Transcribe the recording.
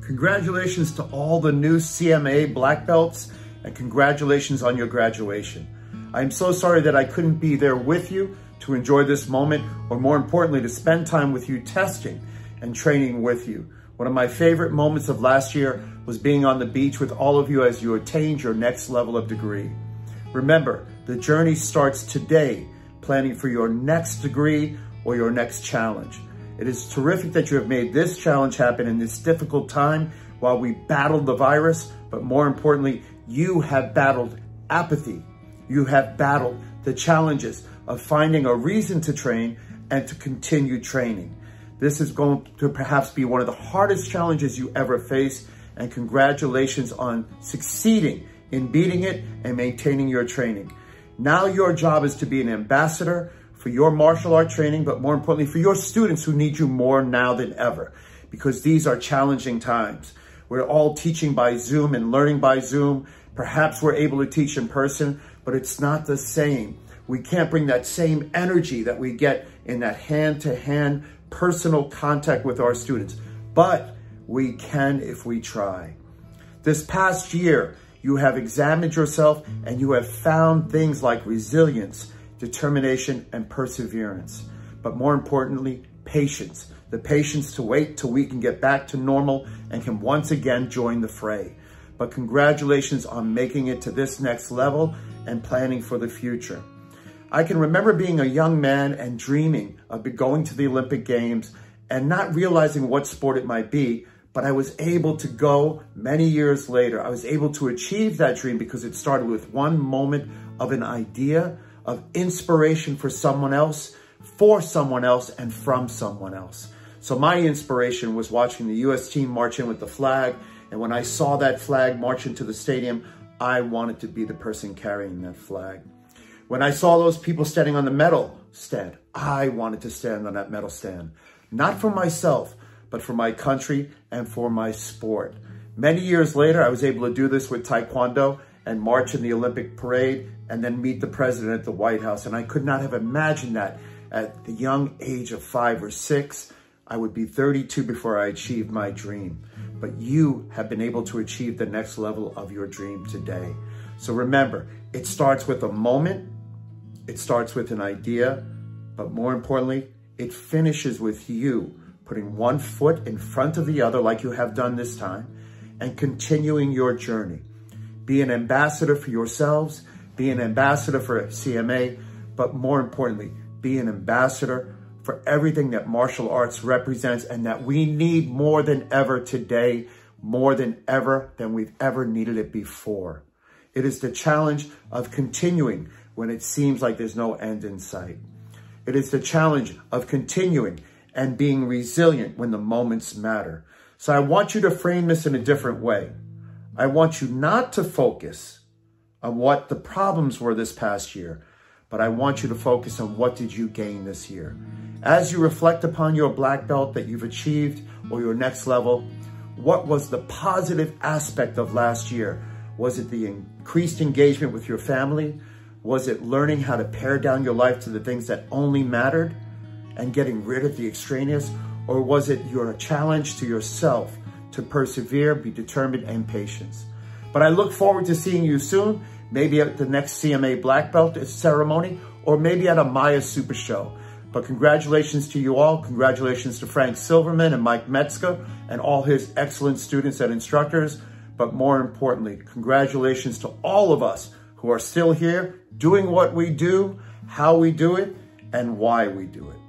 Congratulations to all the new CMA black belts and congratulations on your graduation. I'm so sorry that I couldn't be there with you to enjoy this moment or more importantly, to spend time with you testing and training with you. One of my favorite moments of last year was being on the beach with all of you as you attained your next level of degree. Remember, the journey starts today, planning for your next degree or your next challenge. It is terrific that you have made this challenge happen in this difficult time while we battled the virus, but more importantly, you have battled apathy. You have battled the challenges of finding a reason to train and to continue training. This is going to perhaps be one of the hardest challenges you ever face, and congratulations on succeeding in beating it and maintaining your training. Now your job is to be an ambassador for your martial art training, but more importantly, for your students who need you more now than ever, because these are challenging times. We're all teaching by Zoom and learning by Zoom. Perhaps we're able to teach in person, but it's not the same. We can't bring that same energy that we get in that hand-to-hand -hand personal contact with our students, but we can if we try. This past year, you have examined yourself and you have found things like resilience, determination, and perseverance. But more importantly, patience. The patience to wait till we can get back to normal and can once again join the fray. But congratulations on making it to this next level and planning for the future. I can remember being a young man and dreaming of going to the Olympic Games and not realizing what sport it might be, but I was able to go many years later. I was able to achieve that dream because it started with one moment of an idea, of inspiration for someone else, for someone else, and from someone else. So my inspiration was watching the U.S. team march in with the flag. And when I saw that flag march into the stadium, I wanted to be the person carrying that flag. When I saw those people standing on the medal stand, I wanted to stand on that medal stand. Not for myself, but for my country and for my sport. Many years later, I was able to do this with Taekwondo and march in the Olympic parade and then meet the president at the White House. And I could not have imagined that at the young age of five or six. I would be 32 before I achieved my dream. But you have been able to achieve the next level of your dream today. So remember, it starts with a moment, it starts with an idea, but more importantly, it finishes with you putting one foot in front of the other like you have done this time and continuing your journey. Be an ambassador for yourselves, be an ambassador for CMA, but more importantly, be an ambassador for everything that martial arts represents and that we need more than ever today, more than ever than we've ever needed it before. It is the challenge of continuing when it seems like there's no end in sight. It is the challenge of continuing and being resilient when the moments matter. So I want you to frame this in a different way. I want you not to focus on what the problems were this past year, but I want you to focus on what did you gain this year. As you reflect upon your black belt that you've achieved or your next level, what was the positive aspect of last year? Was it the increased engagement with your family? Was it learning how to pare down your life to the things that only mattered and getting rid of the extraneous? Or was it your challenge to yourself to persevere, be determined, and patience. But I look forward to seeing you soon, maybe at the next CMA Black Belt ceremony, or maybe at a MAIA Super Show. But congratulations to you all. Congratulations to Frank Silverman and Mike Metzger and all his excellent students and instructors. But more importantly, congratulations to all of us who are still here doing what we do, how we do it, and why we do it.